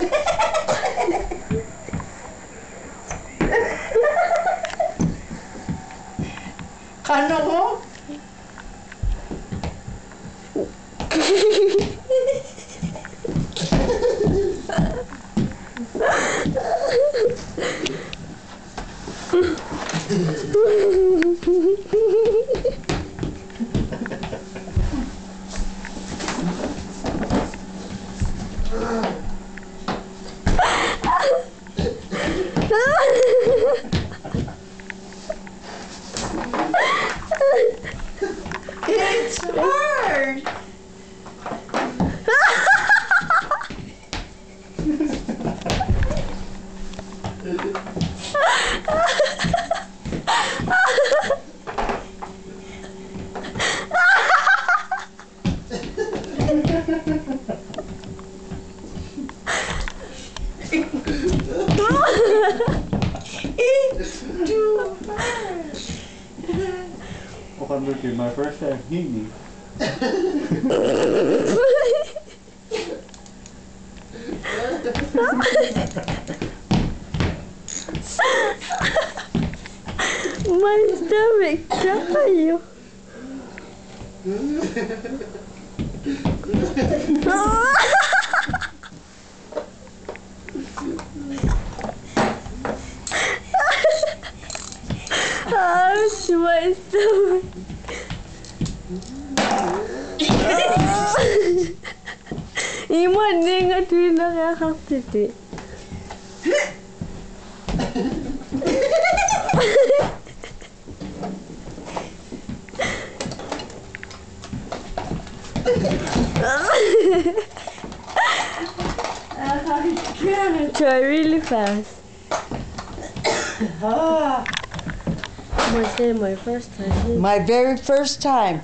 간다고? Ugh. It's hard. It's too I'm looking my first time hindi. My stomach tayo. Ouch, was so. Yung mading at yun nakakakiti. Try really fast. Ah, I say my first time. my very first time.